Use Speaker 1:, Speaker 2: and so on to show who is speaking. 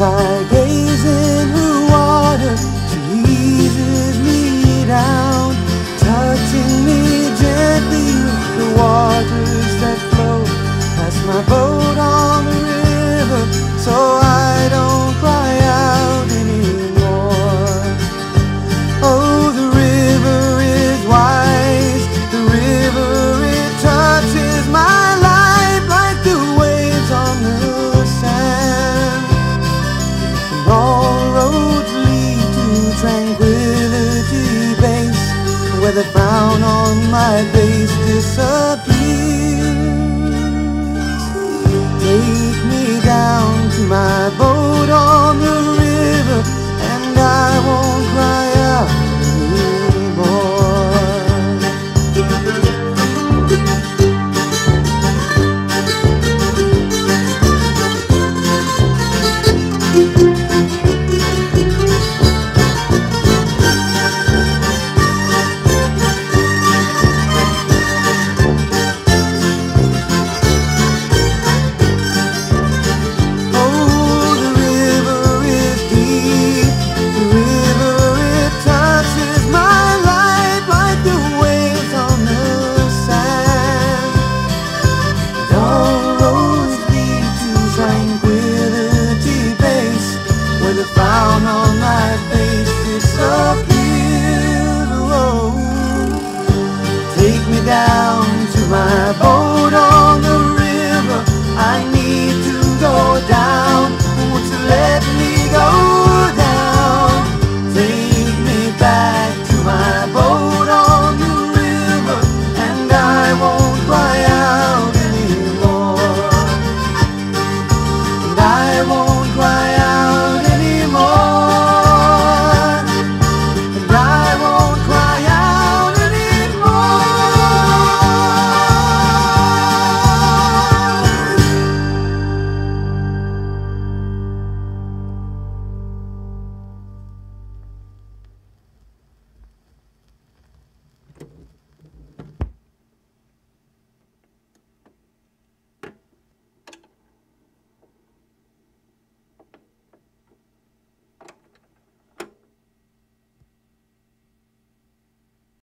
Speaker 1: as I go. on my face disappear. vida.